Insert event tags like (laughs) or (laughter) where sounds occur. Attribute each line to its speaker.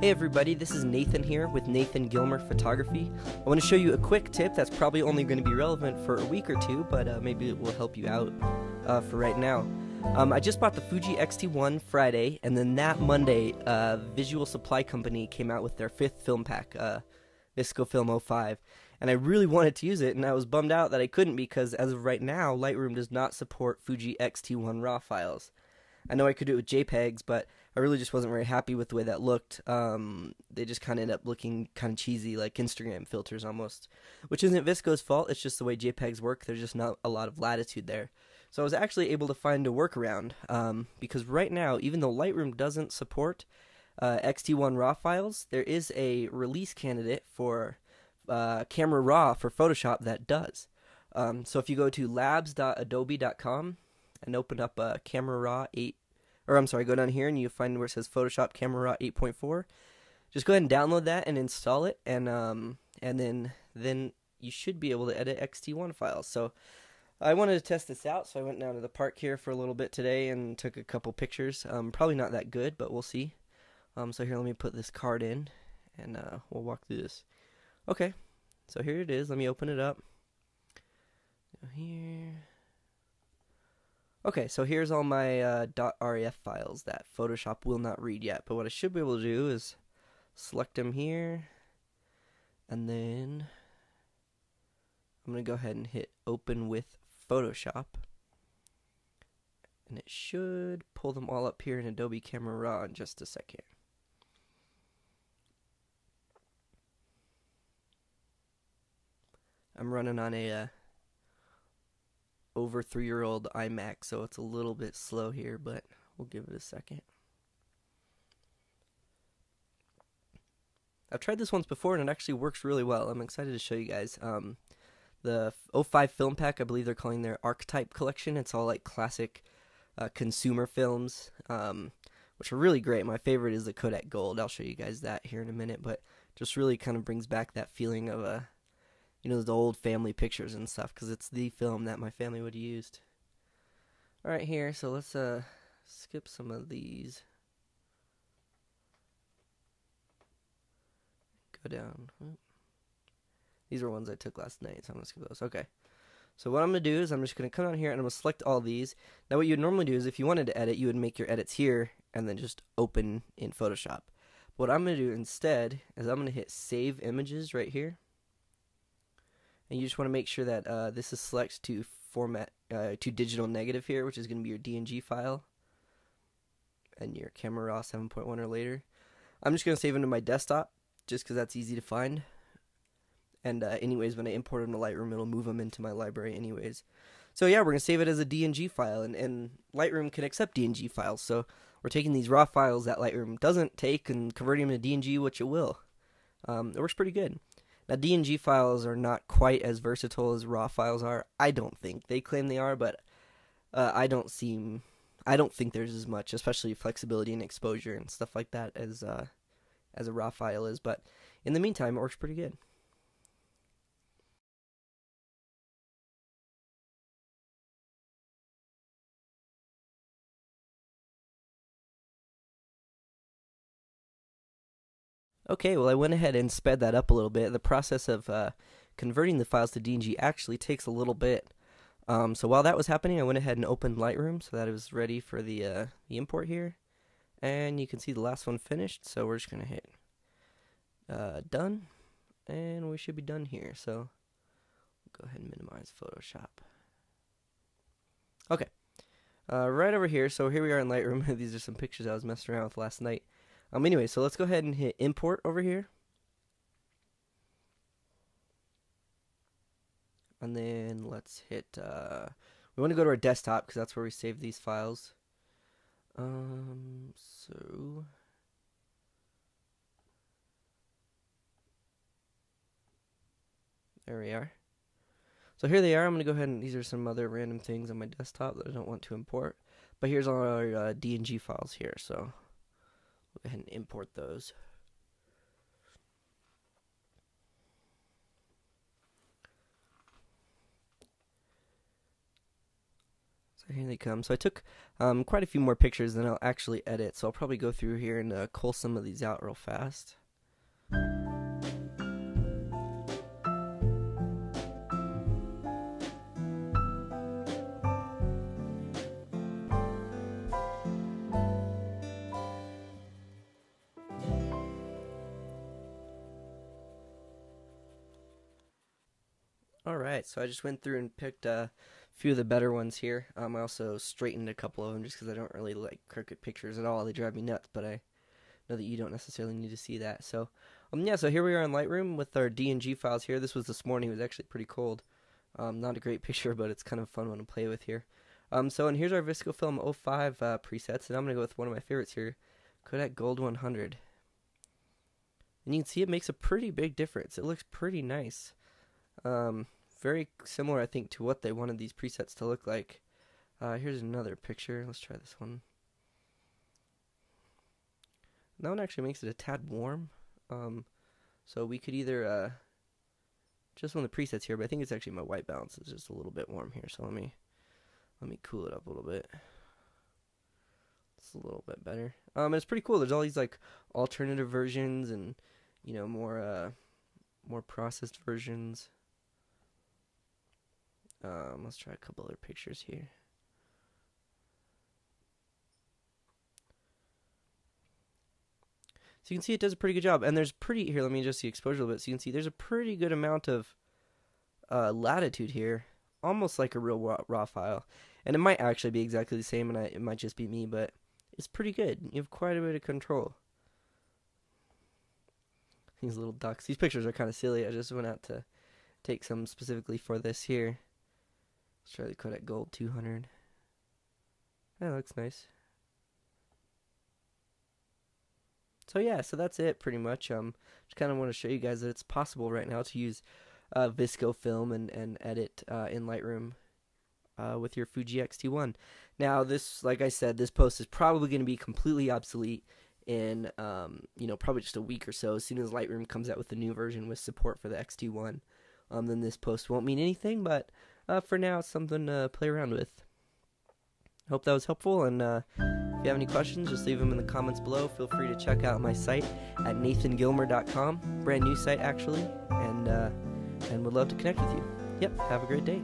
Speaker 1: Hey everybody, this is Nathan here with Nathan Gilmer Photography. I want to show you a quick tip that's probably only going to be relevant for a week or two, but uh, maybe it will help you out uh, for right now. Um, I just bought the Fuji X-T1 Friday, and then that Monday, uh, Visual Supply Company came out with their fifth film pack, uh, VSCO Film 05, and I really wanted to use it, and I was bummed out that I couldn't because as of right now, Lightroom does not support Fuji X-T1 RAW files. I know I could do it with JPEGs, but I really just wasn't very happy with the way that looked. Um, they just kind of ended up looking kind of cheesy, like Instagram filters almost, which isn't VSCO's fault. It's just the way JPEGs work. There's just not a lot of latitude there. So I was actually able to find a workaround um, because right now, even though Lightroom doesn't support uh, X-T1 RAW files, there is a release candidate for uh, Camera Raw for Photoshop that does. Um, so if you go to labs.adobe.com and open up uh, Camera Raw 8, or I'm sorry, go down here and you find where it says Photoshop Camera Raw 8.4. Just go ahead and download that and install it, and um, and then then you should be able to edit X-T1 files. So I wanted to test this out, so I went down to the park here for a little bit today and took a couple pictures. Um, probably not that good, but we'll see. Um, so here, let me put this card in, and uh, we'll walk through this. Okay, so here it is. Let me open it up. Go here. Okay, so here's all my uh, .RAF files that Photoshop will not read yet. But what I should be able to do is select them here, and then I'm going to go ahead and hit Open with Photoshop. And it should pull them all up here in Adobe Camera Raw in just a second. I'm running on a uh, over three year old iMac, so it's a little bit slow here, but we'll give it a second. I've tried this once before and it actually works really well. I'm excited to show you guys. Um, the 05 film pack, I believe they're calling their archetype collection. It's all like classic uh, consumer films, um, which are really great. My favorite is the Kodak Gold. I'll show you guys that here in a minute, but just really kind of brings back that feeling of a you know, the old family pictures and stuff because it's the film that my family would have used. All right, here, so let's uh skip some of these. Go down. These are ones I took last night, so I'm gonna skip those. Okay. So what I'm gonna do is I'm just gonna come down here and I'm gonna select all these. Now what you'd normally do is if you wanted to edit, you would make your edits here and then just open in Photoshop. What I'm gonna do instead is I'm gonna hit Save Images right here and you just want to make sure that uh, this is selected to format uh, to digital negative here, which is going to be your DNG file and your camera raw 7.1 or later. I'm just going to save them to my desktop just because that's easy to find. And uh, anyways, when I import them to Lightroom, it'll move them into my library anyways. So yeah, we're going to save it as a DNG file, and, and Lightroom can accept DNG files. So we're taking these raw files that Lightroom doesn't take and converting them to DNG, which it will. Um, it works pretty good. Now, DNG files are not quite as versatile as RAW files are. I don't think they claim they are, but uh, I don't seem, I don't think there's as much, especially flexibility and exposure and stuff like that as uh, as a RAW file is. But in the meantime, it works pretty good. Okay, well I went ahead and sped that up a little bit. The process of uh, converting the files to DNG actually takes a little bit. Um, so while that was happening, I went ahead and opened Lightroom so that it was ready for the, uh, the import here. And you can see the last one finished, so we're just going to hit uh, done. And we should be done here, so go ahead and minimize Photoshop. Okay, uh, right over here, so here we are in Lightroom. (laughs) These are some pictures I was messing around with last night. Um, anyway, so let's go ahead and hit import over here. And then let's hit, uh, we want to go to our desktop because that's where we save these files. Um, so... There we are. So here they are. I'm going to go ahead and these are some other random things on my desktop that I don't want to import. But here's all our uh, DNG files here. So Go ahead and import those. So here they come. So I took um, quite a few more pictures than I'll actually edit. So I'll probably go through here and uh, cull some of these out real fast. Alright, so I just went through and picked a few of the better ones here. Um, I also straightened a couple of them just because I don't really like crooked pictures at all. They drive me nuts, but I know that you don't necessarily need to see that. So, um, yeah, so here we are in Lightroom with our DNG files here. This was this morning. It was actually pretty cold. Um, not a great (laughs) picture, but it's kind of fun one to play with here. Um, so, and here's our VSCOFilm 05 uh, presets, and I'm going to go with one of my favorites here, Kodak Gold 100. And you can see it makes a pretty big difference. It looks pretty nice. Um, very similar, I think, to what they wanted these presets to look like. Uh, here's another picture. Let's try this one. That one actually makes it a tad warm. Um, so we could either uh, just one of the presets here, but I think it's actually my white balance is just a little bit warm here. So let me let me cool it up a little bit. It's a little bit better. Um, it's pretty cool. There's all these like alternative versions and you know more uh more processed versions. Um, let's try a couple other pictures here. So you can see it does a pretty good job. And there's pretty, here, let me just see exposure a little bit. So you can see there's a pretty good amount of uh, latitude here. Almost like a real raw, raw, file. And it might actually be exactly the same, and I, it might just be me, but it's pretty good. You have quite a bit of control. These little ducks. These pictures are kind of silly. I just went out to take some specifically for this here. Let's try the Kodak Gold 200. That looks nice. So yeah, so that's it pretty much. Um, just kind of want to show you guys that it's possible right now to use uh, VSCO film and and edit uh, in Lightroom uh, with your Fuji X-T1. Now this, like I said, this post is probably going to be completely obsolete in um, you know probably just a week or so. As soon as Lightroom comes out with the new version with support for the X-T1, um, then this post won't mean anything. But uh, for now, it's something to play around with. Hope that was helpful, and uh, if you have any questions, just leave them in the comments below. Feel free to check out my site at nathangilmer.com, brand new site actually, and uh, and would love to connect with you. Yep, have a great day.